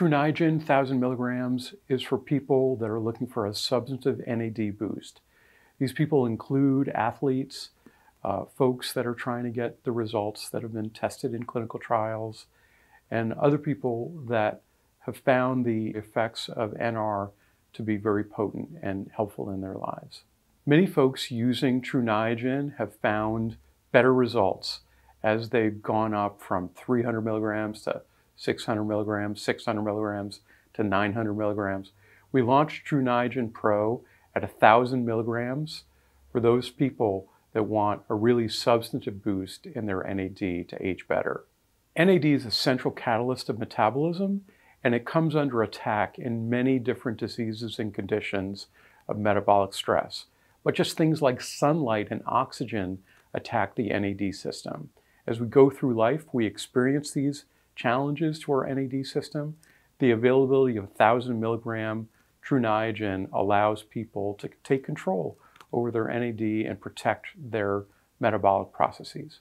Tru Niagen 1000 milligrams is for people that are looking for a substantive NAD boost. These people include athletes, uh, folks that are trying to get the results that have been tested in clinical trials, and other people that have found the effects of NR to be very potent and helpful in their lives. Many folks using Tru Niagen have found better results as they've gone up from 300 milligrams to 600 milligrams, 600 milligrams to 900 milligrams. We launched Tru Niagen Pro at 1,000 milligrams for those people that want a really substantive boost in their NAD to age better. NAD is a central catalyst of metabolism, and it comes under attack in many different diseases and conditions of metabolic stress. But just things like sunlight and oxygen attack the NAD system. As we go through life, we experience these challenges to our NAD system, the availability of 1,000 milligram Tru Niagen allows people to take control over their NAD and protect their metabolic processes.